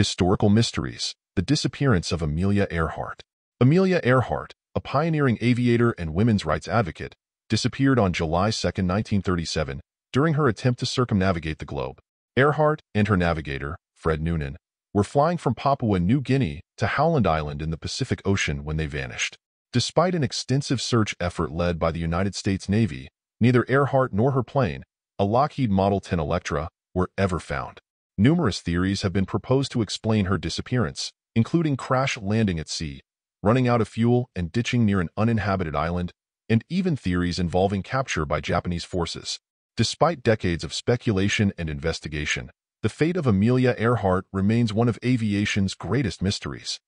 Historical Mysteries The Disappearance of Amelia Earhart Amelia Earhart, a pioneering aviator and women's rights advocate, disappeared on July 2, 1937, during her attempt to circumnavigate the globe. Earhart and her navigator, Fred Noonan, were flying from Papua New Guinea to Howland Island in the Pacific Ocean when they vanished. Despite an extensive search effort led by the United States Navy, neither Earhart nor her plane, a Lockheed Model 10 Electra, were ever found. Numerous theories have been proposed to explain her disappearance, including crash landing at sea, running out of fuel and ditching near an uninhabited island, and even theories involving capture by Japanese forces. Despite decades of speculation and investigation, the fate of Amelia Earhart remains one of aviation's greatest mysteries.